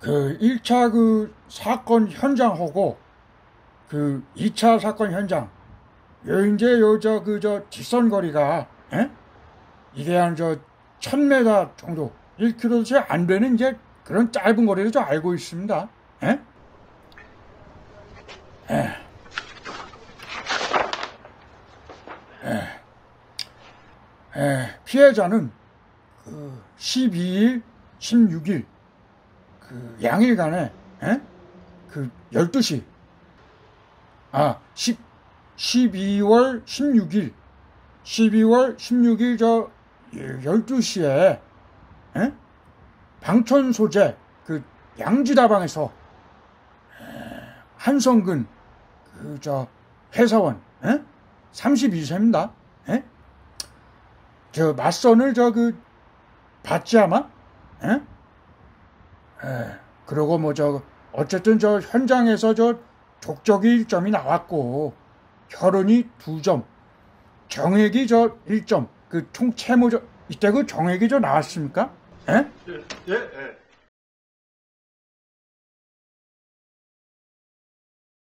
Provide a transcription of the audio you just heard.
그 1차 그 사건 현장하고 그 2차 사건 현장 요 이제 요저그저 뒷선거리가 에? 이게 한 저 1000m 정도 1km도 채안 되는 이제 그런 짧은 거리를 좀 알고 있습니다. 에? 에. 에. 에. 피해자는 그 12일, 16일 그 양일간에 에? 그 12시 아 10, 12월 16일 12월 16일 저 12시에 에? 방촌 소재 그 양지다방에서 한성근 그 저 회사원 에? 32세입니다. 에? 저 맞선을 저 그 봤지 아마? 에? 에, 그러고 뭐 저 어쨌든 저 현장에서 저 족적이 1점이 나왔고 혈흔이 2점 정액이 저 1점 그 총 채무 저 이때 그 정액이 저 나왔습니까? 에? 예, 예, 예.